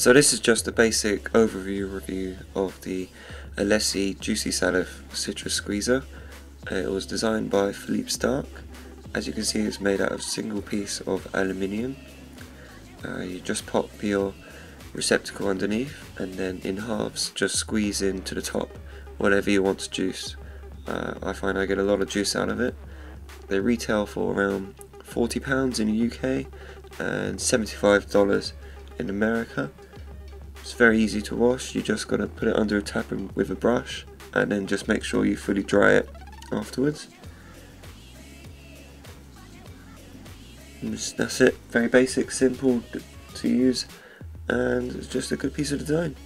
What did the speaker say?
So this is just a basic overview review of the Alessi Juicy Salif Citrus Squeezer. It was designed by Philippe Starck. As you can see it's made out of a single piece of aluminium. Uh, you just pop your receptacle underneath and then in halves just squeeze into the top whatever you want to juice. Uh, I find I get a lot of juice out of it. They retail for around £40 in the UK and $75 in America. It's very easy to wash, you just gotta put it under a tap with a brush and then just make sure you fully dry it afterwards. And that's it, very basic, simple to use and it's just a good piece of design.